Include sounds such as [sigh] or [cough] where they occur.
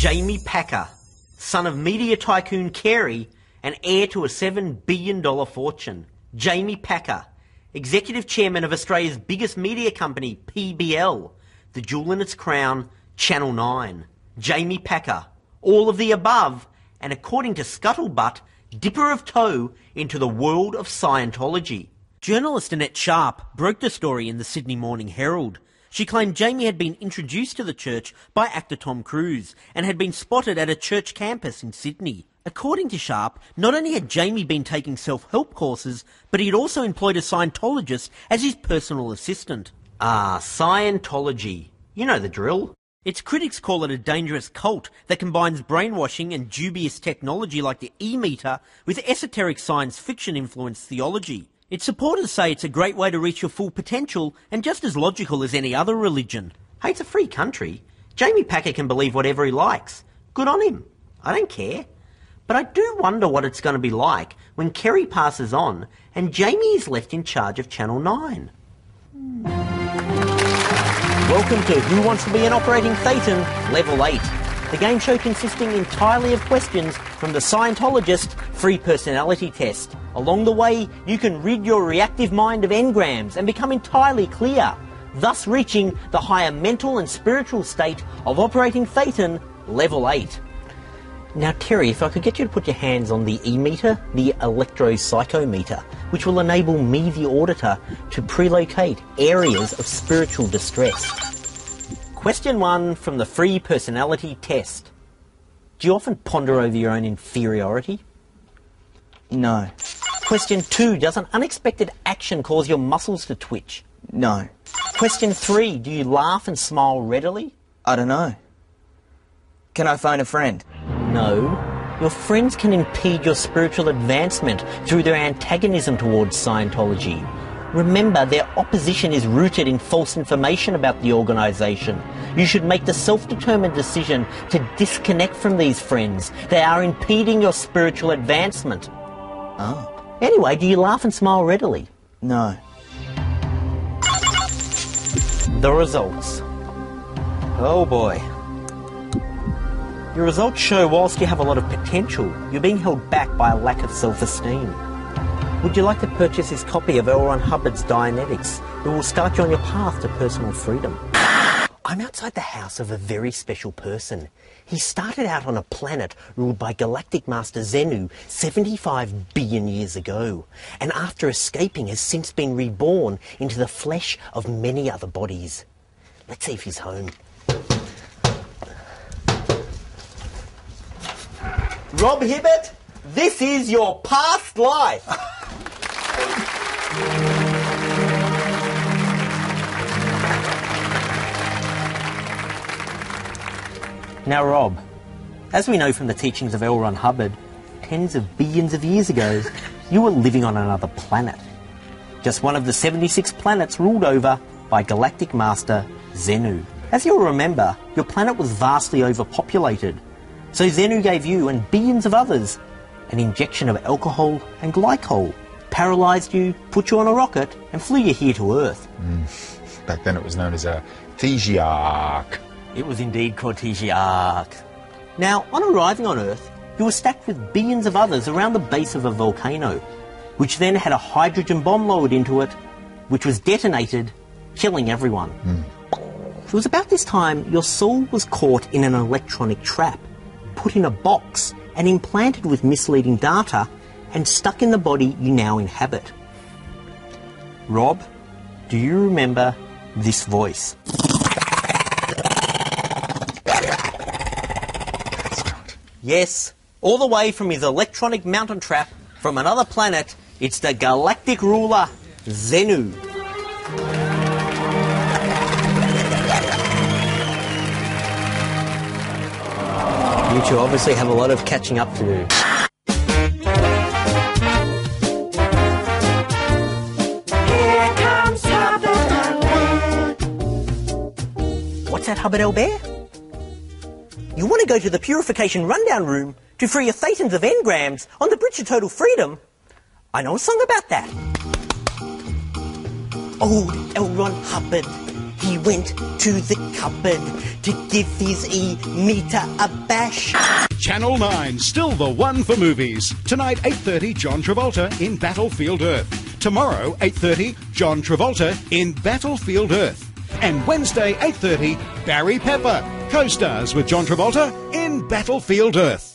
Jamie Packer, son of media tycoon Kerry and heir to a $7 billion fortune. Jamie Packer, executive chairman of Australia's biggest media company, PBL, the jewel in its crown, Channel 9. Jamie Packer, all of the above, and according to Scuttlebutt, dipper of toe into the world of Scientology. Journalist Annette Sharp broke the story in the Sydney Morning Herald. She claimed Jamie had been introduced to the church by actor Tom Cruise and had been spotted at a church campus in Sydney. According to Sharp, not only had Jamie been taking self-help courses, but he had also employed a Scientologist as his personal assistant. Ah, Scientology. You know the drill. Its critics call it a dangerous cult that combines brainwashing and dubious technology like the e-meter with esoteric science fiction influenced theology. Its supporters say it's a great way to reach your full potential and just as logical as any other religion. Hey, it's a free country. Jamie Packer can believe whatever he likes. Good on him. I don't care. But I do wonder what it's going to be like when Kerry passes on and Jamie is left in charge of Channel 9. Welcome to Who Wants to Be an Operating Thetan, Level 8. The game show consisting entirely of questions from the Scientologist free personality test. Along the way, you can rid your reactive mind of engrams and become entirely clear, thus reaching the higher mental and spiritual state of Operating Thetan, Level 8. Now, Terry, if I could get you to put your hands on the e-meter, the electropsychometer, which will enable me, the auditor, to prelocate areas of spiritual distress. Question one from the free personality test. Do you often ponder over your own inferiority? No. Question two, does an unexpected action cause your muscles to twitch? No. Question three, do you laugh and smile readily? I don't know. Can I phone a friend? No. Your friends can impede your spiritual advancement through their antagonism towards Scientology. Remember, their opposition is rooted in false information about the organisation. You should make the self-determined decision to disconnect from these friends. They are impeding your spiritual advancement. Oh. Anyway, do you laugh and smile readily? No. The results. Oh boy. Your results show whilst you have a lot of potential, you're being held back by a lack of self-esteem. Would you like to purchase his copy of L. Ron Hubbard's Dianetics? It will start you on your path to personal freedom. I'm outside the house of a very special person. He started out on a planet ruled by Galactic Master Xenu 75 billion years ago, and after escaping has since been reborn into the flesh of many other bodies. Let's see if he's home. Rob Hibbert, this is your past life. [laughs] now, Rob, as we know from the teachings of L. Ron Hubbard, tens of billions of years ago, [laughs] you were living on another planet. Just one of the 76 planets ruled over by Galactic Master Xenu. As you'll remember, your planet was vastly overpopulated so Xenu gave you and billions of others an injection of alcohol and glycol, paralysed you, put you on a rocket, and flew you here to Earth. Mm. [laughs] Back then it was known as a Teegeeack. It was indeed called Teegeeack. Now, on arriving on Earth, you were stacked with billions of others around the base of a volcano, which then had a hydrogen bomb lowered into it, which was detonated, killing everyone. Mm. It was about this time your soul was caught in an electronic trap put in a box and implanted with misleading data and stuck in the body you now inhabit. Rob, do you remember this voice? Yes, all the way from his electronic mountain trap from another planet, it's the galactic ruler, Xenu. You two obviously have a lot of catching up to do. What's that, Hubbard Albert? You want to go to the Purification Rundown Room to free your thetans of engrams on the Bridge of Total Freedom? I know a song about that. Old L. Ron Hubbard, he went to the cupboard to give his e-meter a bash. Channel 9, still the one for movies. Tonight, 8.30, John Travolta in Battlefield Earth. Tomorrow, 8.30, John Travolta in Battlefield Earth. And Wednesday, 8.30, Barry Pepper co-stars with John Travolta in Battlefield Earth.